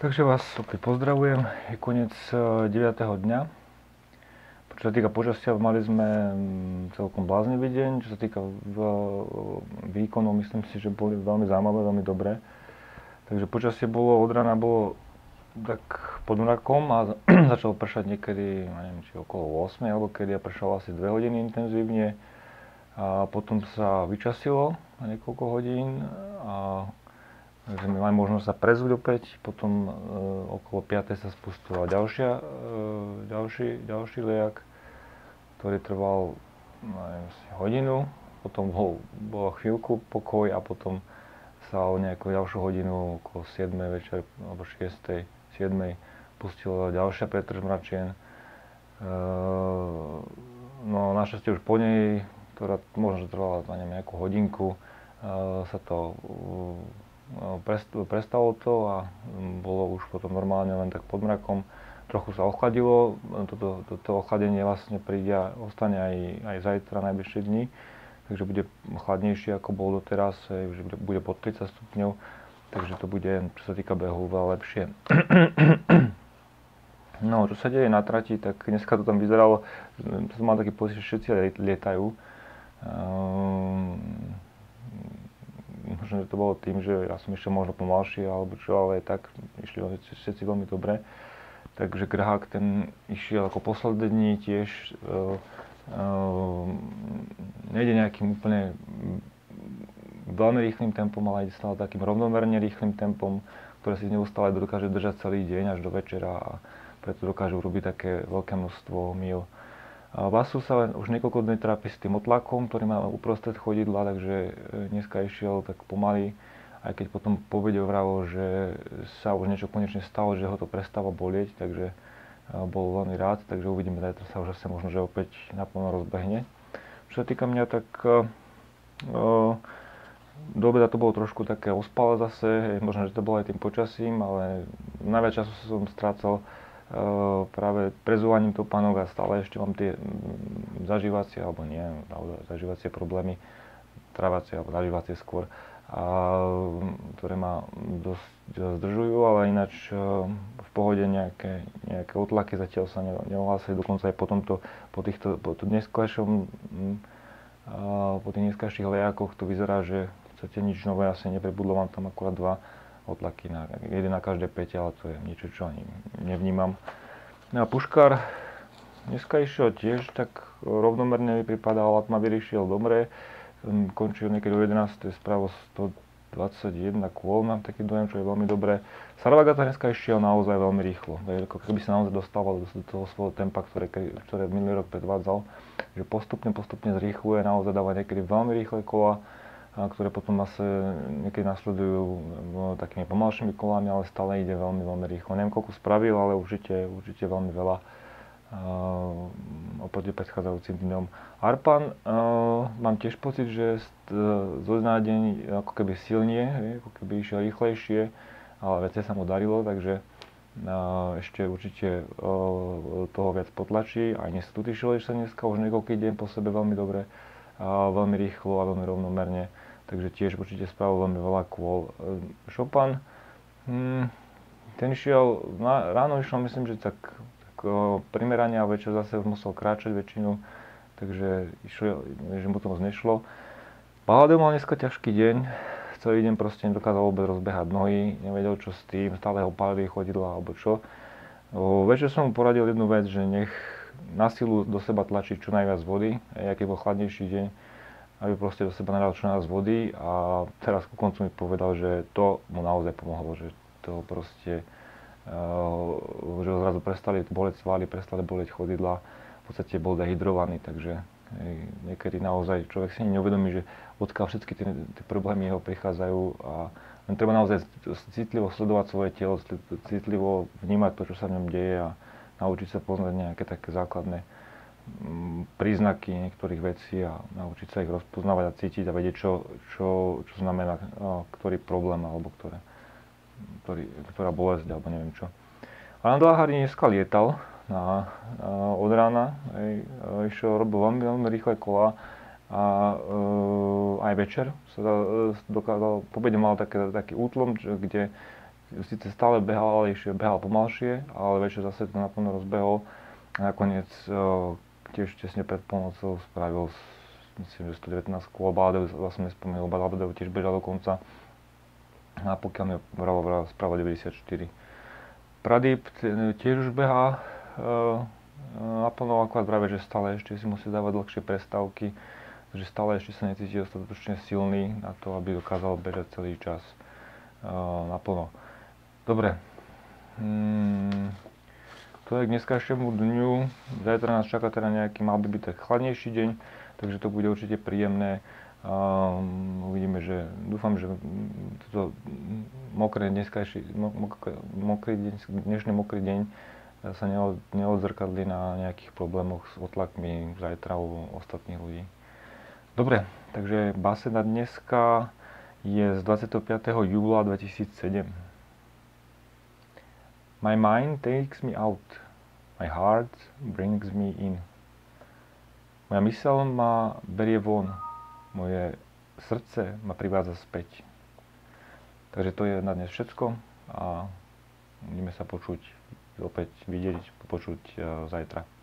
Takže vás opäť pozdravujem. Je koniec 9. dňa. Čo sa týka počasia, mali sme mm, celkom bláznivý deň. Čo sa týka výkonov, myslím si, že boli veľmi zaujímavé, veľmi dobré. Takže počasie bolo, od rána bolo tak pod mrakom a začalo pršať niekedy, neviem, či okolo 8 alebo kedy a pršalo asi 2 hodiny intenzívne. A potom sa vyčasilo na niekoľko hodín a Takže my máme možnosť sa prezúť opäť, potom e, okolo 5. sa spustila ďalšia, e, ďalší, ďalší lejak, ktorý trval neviem, hodinu, potom bol, bola chvíľku pokoj a potom sa o nejakú ďalšiu hodinu okolo 7. večer alebo 6. 7. pustila ďalšia pretržb mračien. E, no našťastie už po nej, ktorá možno trvala neviem, nejakú hodinku, e, sa to No, prestalo to a bolo už potom normálne len tak pod mrakom. Trochu sa ochladilo, toto, toto ochladenie vlastne príde a ostane aj, aj zajtra, najbližšie dni, takže bude chladnejšie ako bolo doteraz, že bude, bude pod 30 stupňov, takže to bude, čo sa týka behu, veľa lepšie. No, čo sa deje na trati, tak dneska to tam vyzeralo, som mal taký pocit, že všetci lietajú. Možno, že to bolo tým, že ja som ešte možno pomalší alebo čo, ale tak išli všetci veľmi dobre. Takže Grhák ten išiel ako posledný tiež, uh, uh, nejde nejakým úplne veľmi rýchlým tempom, ale ide stále takým rovnomerne rýchlým tempom, ktoré si neustále dokáže držať celý deň až do večera a preto dokáže urobiť také veľké množstvo mil. Vasu sa už niekoľko dní trápi s tým otlakom, ktorý má uprostred chodidla, takže e, dneska išiel tak pomaly, aj keď potom povedel vravo, že sa už niečo konečne stalo, že ho to prestáva bolieť, takže e, bol veľmi rád, takže uvidíme, zajtra sa už asi možno, že opäť naplno rozbehne. Čo sa týka mňa, tak uh, do obeda to bolo trošku také ospale zase, možno, že to bolo aj tým počasím, ale najviac času som strácal práve prezúvaním topánok a stále ešte mám tie mm, zažívacie, alebo nie, zažívacie problémy, trávacie alebo zažívacie skôr, a, ktoré ma dosť zdržujú, ale ináč eh, v pohode nejaké, nejaké otlaky zatiaľ sa neohlásili, dokonca aj po tomto, po týchto, po dneskajšom, mm, po tých dneskajších lejakoch to vyzerá, že v nič nové asi neprebudlo, mám tam akurát dva otlaky na, jeden na každé 5, ale to je niečo, čo ani nevnímam. No a puškár dneska išiel tiež tak rovnomerne mi pripadal, ma vyrišiel dobre. Končil niekedy o 11. správo 121 kôl, mám taký dojem, čo je veľmi dobré. Sarvagata dneska išiel naozaj veľmi rýchlo. Ako keby sa naozaj dostával do toho svojho tempa, ktoré, ktoré minulý rok predvádzal. Že postupne, postupne zrýchluje, naozaj dáva niekedy veľmi rýchle kola ktoré potom asi niekedy nasledujú no, takými pomalšími kolami, ale stále ide veľmi, veľmi rýchlo. Neviem, koľko spravil, ale určite, určite veľmi veľa uh, oproti predchádzajúcim dňom. Arpan, uh, mám tiež pocit, že zo dňa na deň ako keby silnie, ako keby išiel rýchlejšie, ale veci sa mu darilo, takže ešte určite toho viac potlačí. Aj dnes tu že sa dneska už niekoľký deň po sebe veľmi dobre veľmi rýchlo a veľmi rovnomerne, takže tiež určite spravil veľmi veľa kôl. Ehm, Chopin, hmm, ten šiel, ráno išiel myslím, že tak, tak primerane a večer zase musel kráčať väčšinu, takže išiel, že mu to moc nešlo. Paladel mal dneska ťažký deň, celý deň proste nedokázal vôbec rozbehať nohy, nevedel čo s tým, stále ho palili chodidla alebo čo. O, večer som mu poradil jednu vec, že nech na silu do seba tlačiť čo najviac vody, aj bol chladnejší deň, aby proste do seba nadal čo najviac vody. A teraz ku koncu mi povedal, že to mu naozaj pomohlo, že to proste, uh, že ho zrazu prestali boleť svaly, prestali boleť chodidla, v podstate bol dehydrovaný, takže niekedy naozaj človek si neuvedomí, že odkiaľ všetky tie, tie problémy jeho prichádzajú. A len treba naozaj citlivo sledovať svoje telo, citlivo vnímať to, čo sa v ňom deje a naučiť sa poznať nejaké také základné mm, príznaky niektorých vecí a naučiť sa ich rozpoznávať a cítiť a vedieť, čo, čo, čo znamená ktorý problém alebo ktoré, ktorý, ktorá bolesť alebo neviem čo. Alan Dlahari dneska lietal na, od rána, hej, išiel, robil veľmi, veľmi rýchle kola a uh, aj večer sa dokázal, po mal také, taký útlom, kde síce stále behal, ale ešte behal pomalšie, ale večer zase to naplno rozbehol a nakoniec uh, tiež tesne pred polnocou spravil myslím, že 119 kôl, Baladev vlastne nespomenul, Baladev tiež bežal do konca a pokiaľ mi Bravo spravil 94. Pradip tiež už behá uh, naplno akurát práve, že stále ešte si musí dávať dlhšie prestávky, že stále ešte sa necíti dostatočne silný na to, aby dokázal bežať celý čas uh, naplno. Dobre. Hmm, to je k dneskašiemu dňu. Zajtra nás čaká teda nejaký, mal by byť tak chladnejší deň, takže to bude určite príjemné. Um, uvidíme, že dúfam, že toto mokré dneskajší, mokrý deň, dnešný mokrý deň sa neodzrkadli na nejakých problémoch s otlakmi zajtra u ostatných ľudí. Dobre, takže basena dneska je z 25. júla 2007. My mind takes me out, my heart brings me in. Moja mysel ma berie von, moje srdce ma privádza späť. Takže to je na dnes všetko a budeme sa počuť opäť vidieť, počuť e, zajtra.